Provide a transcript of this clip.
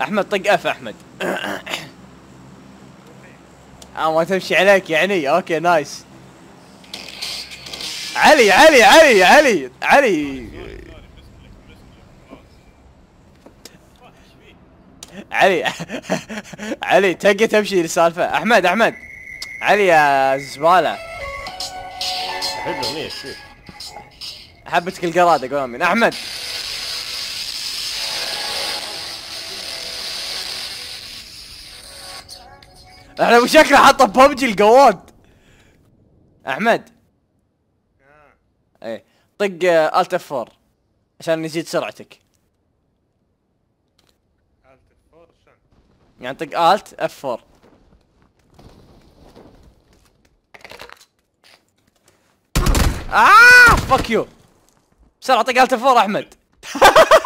أحمد طق أف أحمد. آه ما تمشي عليك يعني. أوكي نايس. علي علي علي علي علي. علي علي تقي تمشي للسالفة. أحمد أحمد. علي يا زبالة. احب الاغنيه؟ حبتك القرادة قول آمين. أحمد. إحنا وشكله حاطه ببجي القواد أحمد. إيه طق Alt F 4 عشان نزيد سرعتك. يعني طق Alt F 4 آه fuck you بسرعة طق Alt F 4 أحمد.